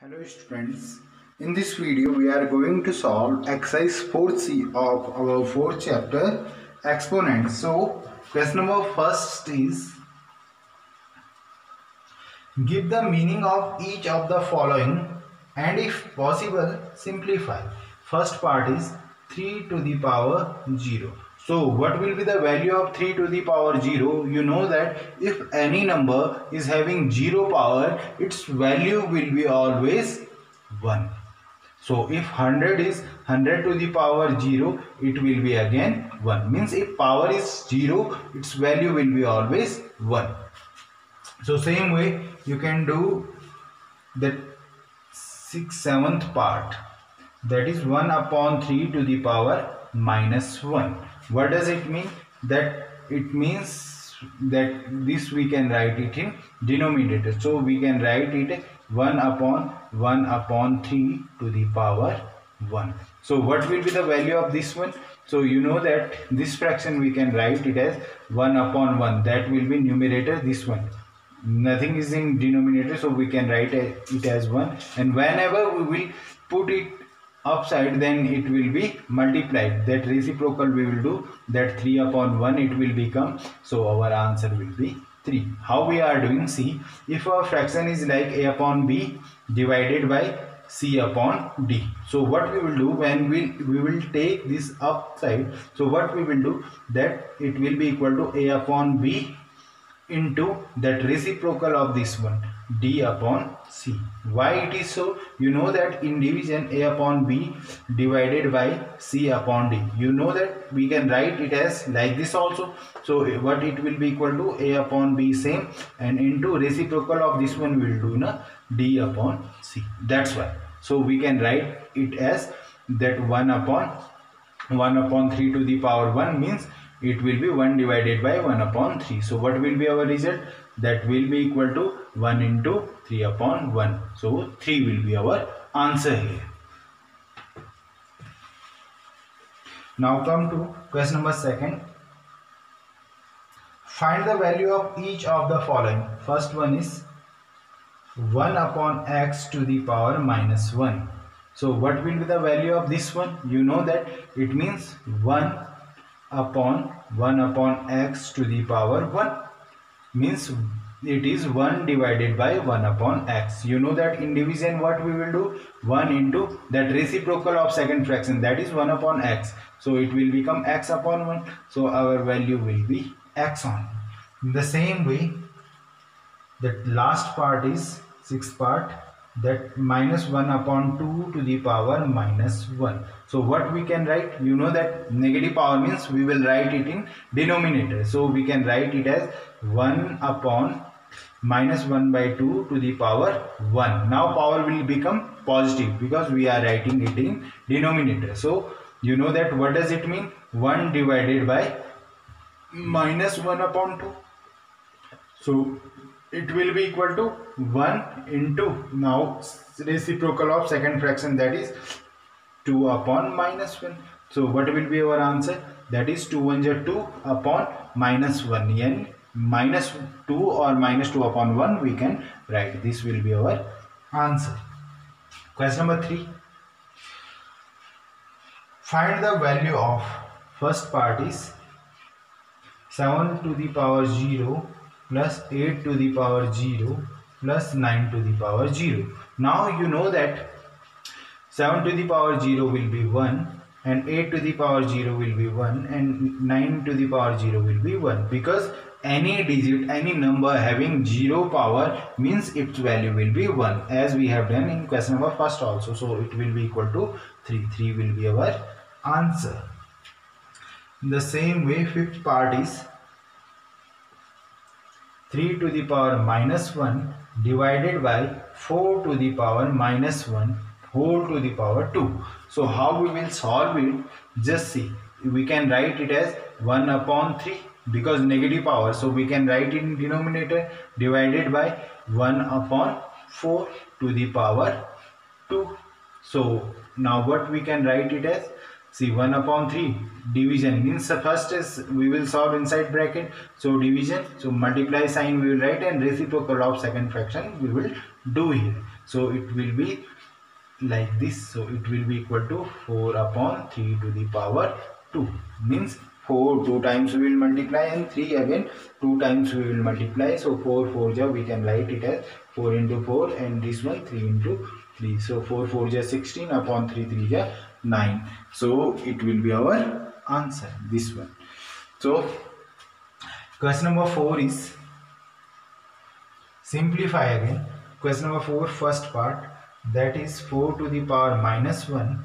Hello students, in this video we are going to solve exercise 4c of our 4th chapter exponents. So question number first is give the meaning of each of the following and if possible simplify. First part is 3 to the power 0. So what will be the value of 3 to the power 0? You know that if any number is having 0 power, its value will be always 1. So if 100 is 100 to the power 0, it will be again 1. Means if power is 0, its value will be always 1. So same way you can do the 6 seventh part that is 1 upon 3 to the power minus 1 what does it mean? That it means that this we can write it in denominator. So we can write it 1 upon 1 upon 3 to the power 1 so what will be the value of this one? So you know that this fraction we can write it as 1 upon 1 that will be numerator this one. Nothing is in denominator so we can write it as 1 and whenever we will put it upside then it will be multiplied. That reciprocal we will do that 3 upon 1 it will become so our answer will be 3 how we are doing see if our fraction is like a upon b divided by c upon d so what we will do when we we will take this upside so what we will do that it will be equal to a upon b into that reciprocal of this one d upon c. Why it is so? You know that in division a upon b divided by c upon d. You know that we can write it as like this also. So what it will be equal to a upon b same and into reciprocal of this one will do na d upon c. That's why. So we can write it as that 1 upon 1 upon 3 to the power 1 means it will be 1 divided by 1 upon 3 so what will be our result? That will be equal to 1 into 3 upon 1 so 3 will be our answer here. Now come to question number second. Find the value of each of the following. First one is 1 upon x to the power minus 1 so what will be the value of this one? You know that it means 1 upon 1 upon x to the power 1 means it is 1 divided by 1 upon x. You know that in division what we will do? 1 into that reciprocal of second fraction that is 1 upon x. So it will become x upon 1. So our value will be x on. In the same way that last part is sixth part that minus 1 upon 2 to the power minus 1 so what we can write? You know that negative power means we will write it in denominator. So we can write it as 1 upon minus 1 by 2 to the power 1 now power will become positive because we are writing it in denominator. So you know that what does it mean? 1 divided by minus 1 upon 2 so it will be equal to 1 into now reciprocal of second fraction that is 2 upon minus 1 so what will be our answer? That is 2 1 2 upon minus 1 and minus 2 or minus 2 upon 1 we can write. This will be our answer. Question number 3 find the value of first part is 7 to the power 0 plus 8 to the power 0 plus 9 to the power 0. Now you know that 7 to the power 0 will be 1 and 8 to the power 0 will be 1 and 9 to the power 0 will be 1 because any digit any number having 0 power means its value will be 1 as we have done in question number first also. So it will be equal to 3 3 will be our answer. In the same way fifth part is 3 to the power minus 1 divided by 4 to the power minus 1 whole to the power 2. So how we will solve it? Just see. We can write it as 1 upon 3 because negative power. So we can write in denominator divided by 1 upon 4 to the power 2. So now what we can write it as? see 1 upon 3 division. Means the first is we will solve inside bracket. So division. So multiply sign we will write and reciprocal of second fraction we will do here. So it will be like this. So it will be equal to 4 upon 3 to the power 2 means 4 2 times we will multiply and 3 again 2 times we will multiply. So 4 4 ja we can write it as 4 into 4 and this one 3 into 3 so 4 4 ja 16 upon 3 3 ja 9 so it will be our answer this one. So question number 4 is simplify again. Question number 4 first part that is 4 to the power minus 1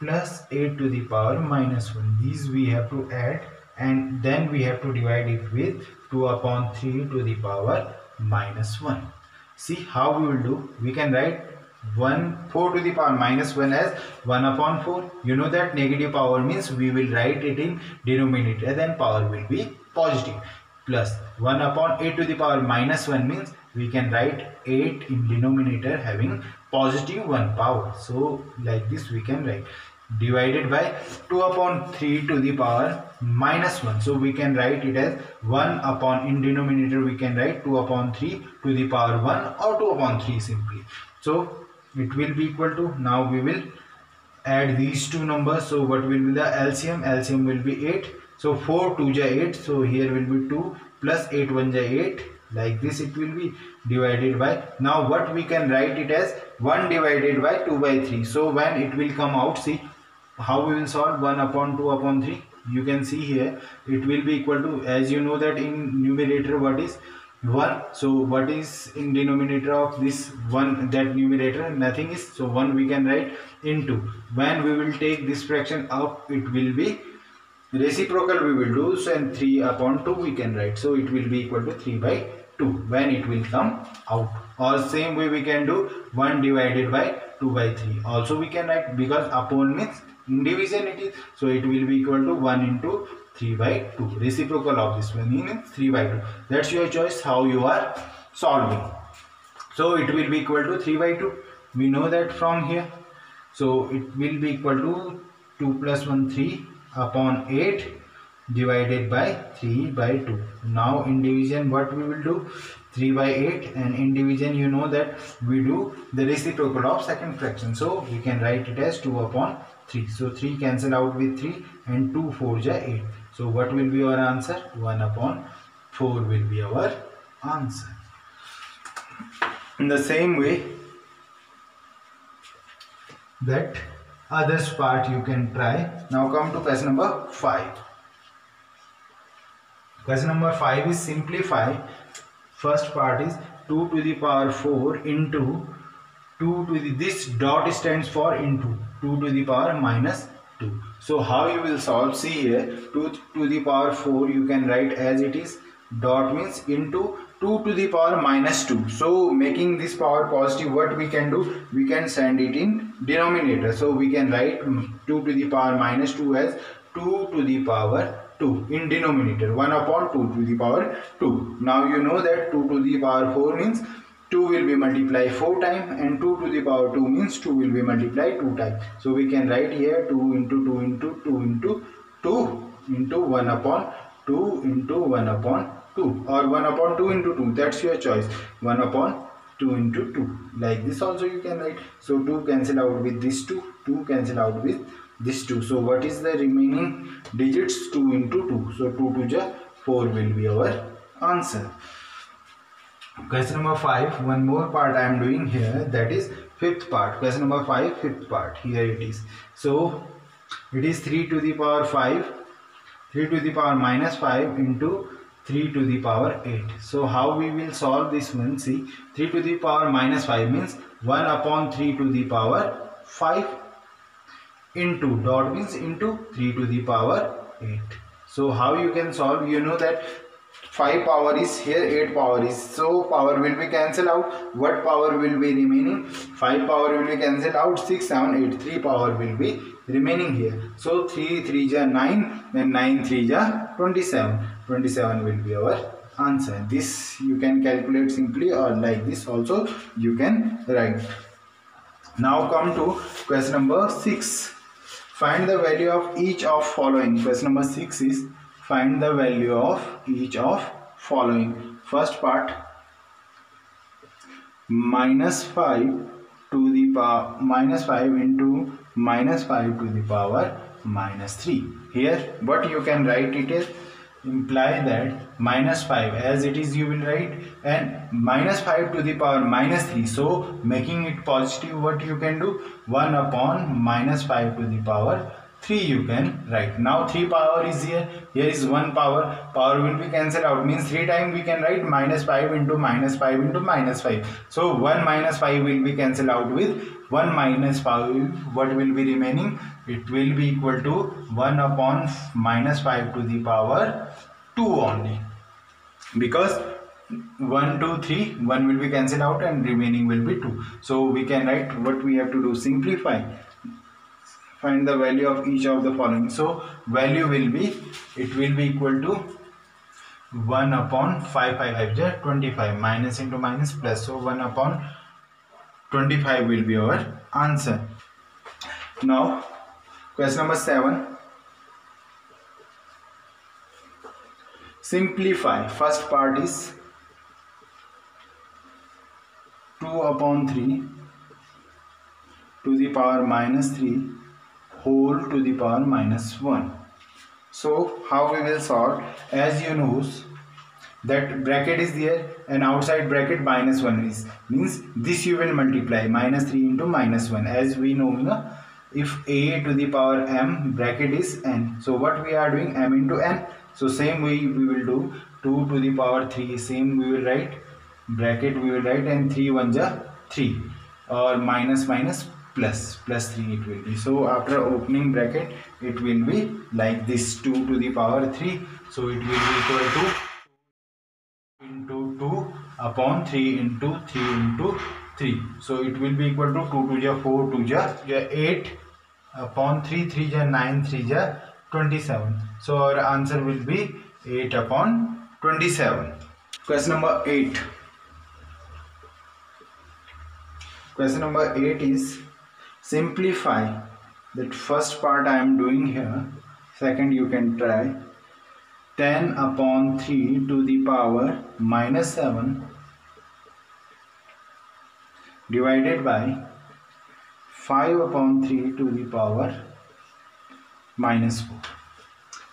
plus 8 to the power minus 1 these we have to add and then we have to divide it with 2 upon 3 to the power minus 1 see how we will do. We can write 1 4 to the power minus 1 as 1 upon 4 you know that negative power means we will write it in denominator then power will be positive plus 1 upon 8 to the power minus 1 means we can write 8 in denominator having positive 1 power. So like this we can write divided by 2 upon 3 to the power minus 1. So we can write it as 1 upon in denominator we can write 2 upon 3 to the power 1 or 2 upon 3 simply. So it will be equal to now we will add these two numbers. So what will be the LCM? LCM will be 8. So 4 2 ja 8. So here will be 2 plus 8 1 ja 8 like this it will be divided by now what we can write it as 1 divided by 2 by 3 so when it will come out see how we will solve 1 upon 2 upon 3 you can see here it will be equal to as you know that in numerator what is 1 so what is in denominator of this one that numerator? Nothing is so 1 we can write into. When we will take this fraction up it will be reciprocal we will do. So and 3 upon 2 we can write. So it will be equal to 3 by 2 when it will come out. Or same way we can do 1 divided by 2 by 3 also we can write because upon means in division it is so it will be equal to 1 into 3 by 2 reciprocal of this one means 3 by 2 that's your choice how you are solving. So it will be equal to 3 by 2 we know that from here. So it will be equal to 2 plus 1 3 upon 8 divided by 3 by 2 now in division what we will do? 3 by 8 and in division you know that we do the reciprocal of second fraction. So we can write it as 2 upon 3 so 3 cancel out with 3 and 2 4 ja 8 so what will be our answer 1 upon 4 will be our answer in the same way that others part you can try now come to question number 5 Question number 5 is simplify. First part is 2 to the power 4 into 2 to the, this dot stands for into 2 to the power minus 2. So how you will solve? See here 2 to the power 4 you can write as it is dot means into 2 to the power minus 2 so making this power positive what we can do? We can send it in denominator. So we can write mm, 2 to the power minus 2 as 2 to the power 2 in denominator. 1 upon 2 to the power 2 now you know that 2 to the power 4 means 2 will be multiplied 4 times and 2 to the power 2 means 2 will be multiplied 2 times so we can write here 2 into 2 into 2 into 2 into 1 upon 2 into 1 upon 2 or 1 upon 2 into 2 that's your choice. 1 upon 2 into 2 like this also you can write. So 2 cancel out with this 2 2 cancel out with this 2 so what is the remaining digits 2 into 2 so 2 to ja 4 will be our answer question number 5 one more part i am doing here that is fifth part. Question number 5 fifth part. Here it is. So it is 3 to the power 5 3 to the power minus 5 into 3 to the power 8 so how we will solve this one? See 3 to the power minus 5 means 1 upon 3 to the power 5 into dot means into 3 to the power 8 so how you can solve? You know that 5 power is here 8 power is so power will be cancelled out. What power will be remaining? 5 power will be cancelled out 6 7 8 3 power will be remaining here. So 3 3 ja 9 then 9 3 ja 27 27 will be our answer. This you can calculate simply or like this also you can write. Now come to question number 6 find the value of each of following. Question number 6 is find the value of each of following. First part minus 5 to the power minus 5 into minus 5 to the power minus 3 here what you can write it is imply that minus 5 as it is you will write and minus 5 to the power minus 3 so making it positive what you can do? 1 upon minus 5 to the power 3 you can write. Now 3 power is here. Here is 1 power. Power will be cancelled out. Means 3 times we can write minus 5 into minus 5 into minus 5 so 1 minus 5 will be cancelled out with 1 minus 5 what will be remaining? It will be equal to 1 upon minus 5 to the power 2 only. Because 1 2 3 1 will be cancelled out and remaining will be 2 so we can write what we have to do. Simplify find the value of each of the following. So value will be it will be equal to 1 upon 5 5 5 25 minus into minus plus. So 1 upon 25 will be our answer. Now question number 7 simplify. First part is 2 upon 3 to the power minus 3 whole to the power minus 1 so how we will solve? As you know that bracket is there and outside bracket minus 1 is. Means this you will multiply minus 3 into minus 1 as we know know, if a to the power m bracket is n. So what we are doing? M into n. So same way we will do. 2 to the power 3 same we will write. Bracket we will write and 3 1 ja 3 or minus minus plus plus 3 it will be. So after opening bracket it will be like this 2 to the power 3 so it will be equal to into 2 upon 3 into 3 into 3 so it will be equal to 2 to ja 4 2 ja 8 upon 3 3 ja 9 3 ja 27 so our answer will be 8 upon 27 question number 8 question number 8 is simplify. That first part I am doing here. Second you can try. 10 upon 3 to the power minus 7 divided by 5 upon 3 to the power minus 4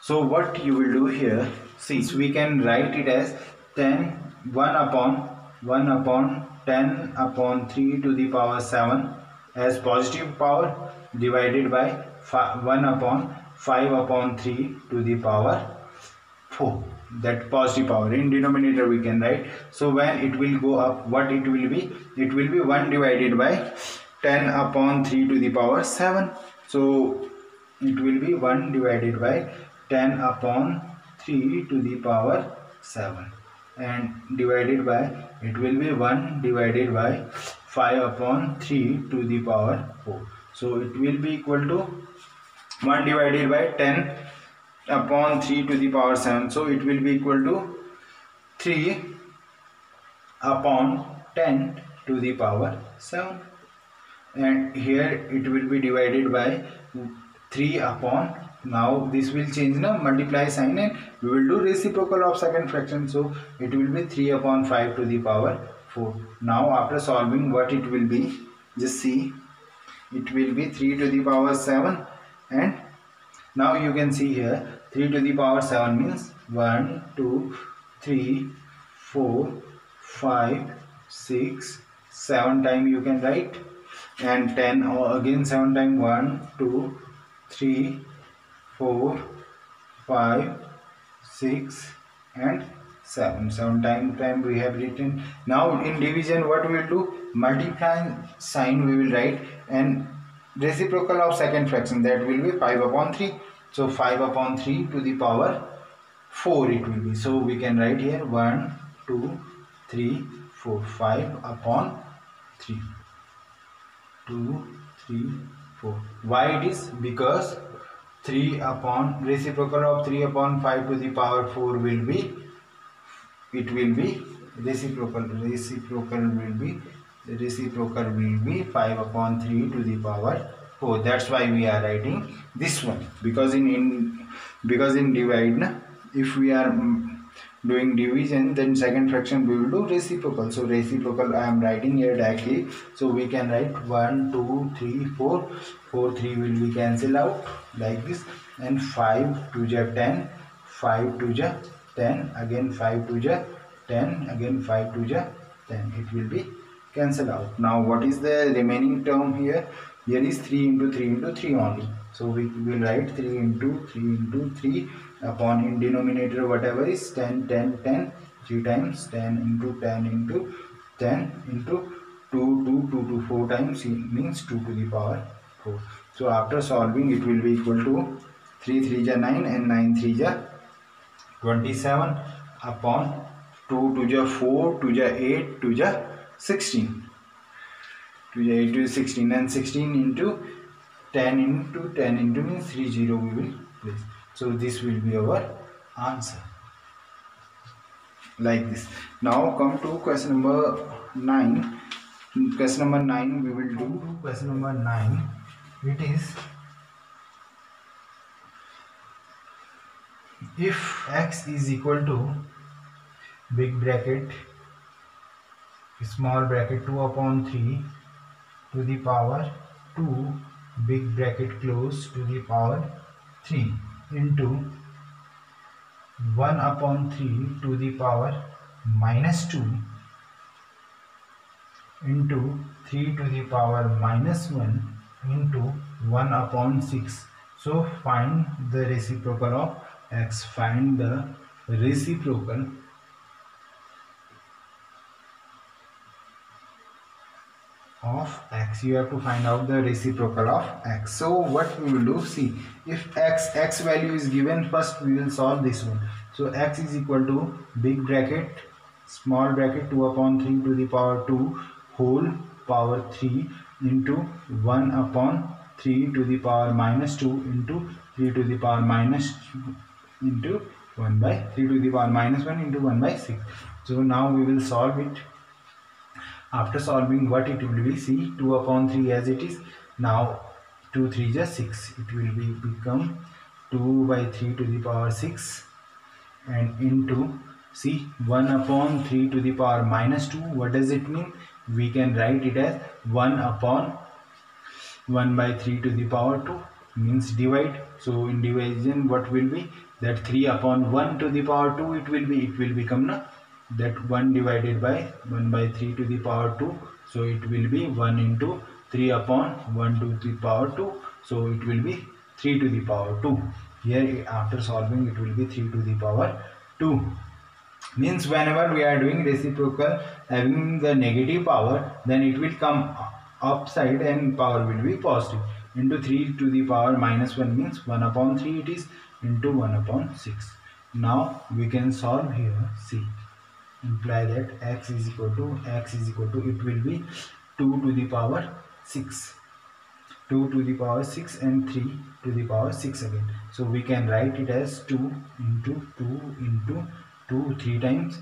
so what you will do here see we can write it as 10 1 upon 1 upon 10 upon 3 to the power 7 as positive power divided by 1 upon 5 upon 3 to the power 4 that positive power. In denominator we can write. So when it will go up what it will be? It will be 1 divided by 10 upon 3 to the power 7 so it will be 1 divided by 10 upon 3 to the power 7 and divided by it will be 1 divided by 5 upon 3 to the power 4 so it will be equal to 1 divided by 10 upon 3 to the power 7 so it will be equal to 3 upon 10 to the power 7 and here it will be divided by 3 upon now this will change now multiply sign and we will do reciprocal of second fraction. So it will be 3 upon 5 to the power 4 now after solving what it will be just see. It will be 3 to the power 7 and now you can see here 3 to the power 7 means 1 2 3 4 5 6 7 time you can write and 10 or again 7 time 1 2 3 4 5 6 and 7 7 time time we have written. Now in division what we will do? Multiplying sign we will write and reciprocal of second fraction. That will be 5 upon 3 so 5 upon 3 to the power 4 it will be. So we can write here 1 2 3 4 5 upon 3 2 3 4 why it is? Because 3 upon reciprocal of 3 upon 5 to the power 4 will be it will be reciprocal reciprocal will be reciprocal will be 5 upon 3 to the power 4 that's why we are writing this one. Because in, in because in divide na, if we are mm, doing division then second fraction we will do reciprocal. So reciprocal i am writing here directly. So we can write 1 2 3 4 4 3 will be cancel out like this. And 5 2 ja 10 5 2 ja 10 again 5 2 ja 10 again 5 2 ja 10 it will be cancel out. Now what is the remaining term here? Here is 3 into 3 into 3 only. So we will write 3 into 3 into 3 upon in denominator whatever is 10 10 10 3 times 10 into 10 into 10 into 2 2 2 to 4 times means 2 to the power 4 so after solving it will be equal to 3 3 ja 9 and 9 3 ja 27 upon 2 to the 4 to the 8 to the 16 to the 8 to the 16 and 16 into 10 into 10 into means 3 0 we will place. So this will be our answer. Like this. Now come to question number 9 question number 9 we will do question number 9 it is if x is equal to big bracket small bracket 2 upon 3 to the power 2 big bracket close to the power 3 into 1 upon 3 to the power minus 2 into 3 to the power minus 1 into 1 upon 6 so find the reciprocal of x find the reciprocal of x. You have to find out the reciprocal of x. So what we will do see if x x value is given first we will solve this one. So x is equal to big bracket small bracket 2 upon 3 to the power 2 whole power 3 into 1 upon 3 to the power minus 2 into 3 to the power minus into 1 by 3 to the power minus 1 into 1 by 6 so now we will solve it. After solving what it will be see 2 upon 3 as it is. Now 2 3 just 6 it will be become 2 by 3 to the power 6 and into see 1 upon 3 to the power minus 2 what does it mean? We can write it as 1 upon 1 by 3 to the power 2 means divide. So in division what will be? That 3 upon 1 to the power 2 it will be it will become na that 1 divided by 1 by 3 to the power 2 so it will be 1 into 3 upon 1 to the power 2 so it will be 3 to the power 2 here after solving it will be 3 to the power 2 means whenever we are doing reciprocal having the negative power then it will come upside and power will be positive into 3 to the power minus 1 means 1 upon 3 it is into 1 upon 6 now we can solve here see imply that x is equal to x is equal to it will be 2 to the power 6 2 to the power 6 and 3 to the power 6 again. So we can write it as 2 into 2 into 2 3 times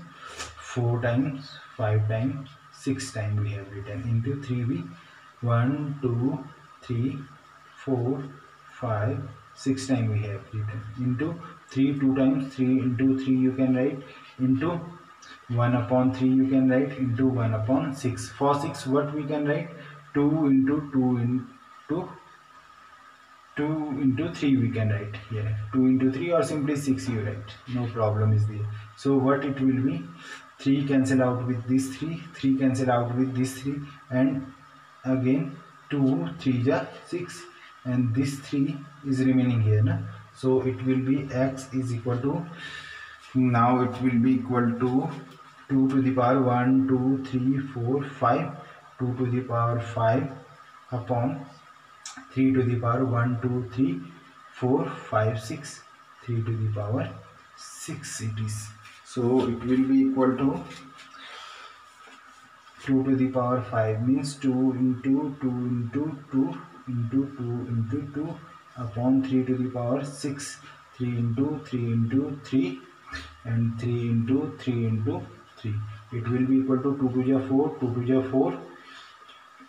4 times 5 times 6 times we have written. Into 3b 1 2 3 4 5 6 times we have written. Into 3 2 times 3 into 3 you can write. Into 1 upon 3 you can write. Into 1 upon 6 for 6 what we can write? 2 into 2 into 2 into 3 we can write here. 2 into 3 or simply 6 you write. No problem is there. So what it will be? 3 cancel out with this 3 3 cancel out with this 3 and again 2 3 ja 6 and this 3 is remaining here na? so it will be x is equal to now it will be equal to 2 to the power 1 2 3 4 5 2 to the power 5 upon 3 to the power 1 2 3 4 5 6 3 to the power 6 it is. So it will be equal to 2 to the power 5 means 2 into 2 into 2 into 2 into 2 upon 3 to the power 6 3 into 3 into 3 and 3 into 3 into 3 it will be equal to 2 to the 4 2 to the 4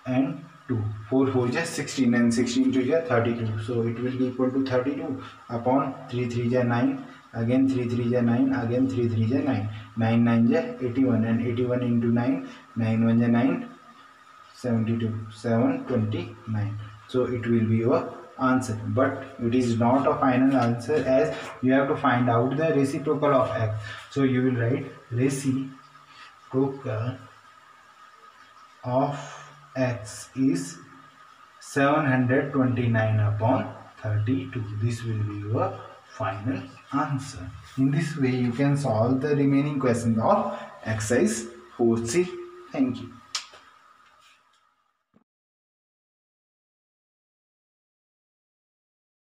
and 2 4 4 is 16 and 16 2 is 32 so it will be equal to 32 upon 3 3 is 9 again 3 3 is 9 again 3 3 is 9 9 9 is 81 and 81 into 9 9 1 is 9 72 729 so it will be your answer. But it is not a final answer as you have to find out the reciprocal of x. So you will write reciprocal of x is 729 upon 32 this will be your final answer. In this way you can solve the remaining questions of exercise. 4c thank you